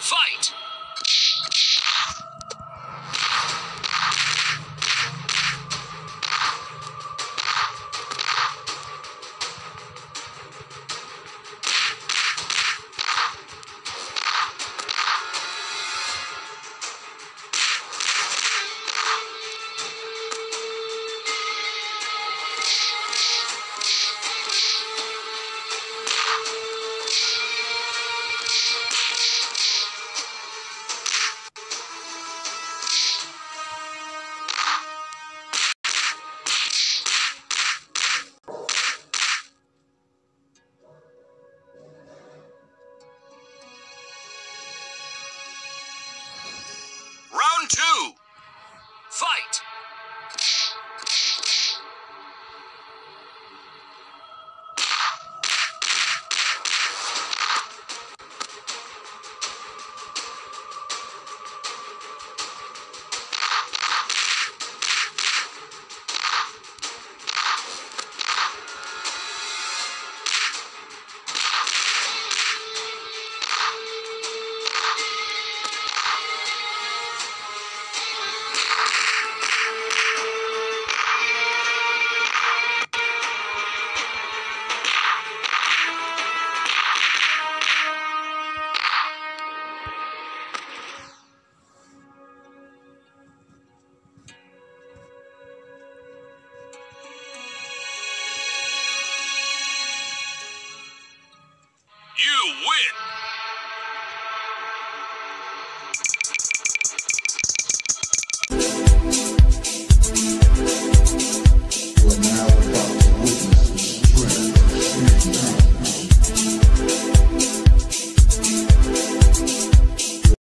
Fight! two.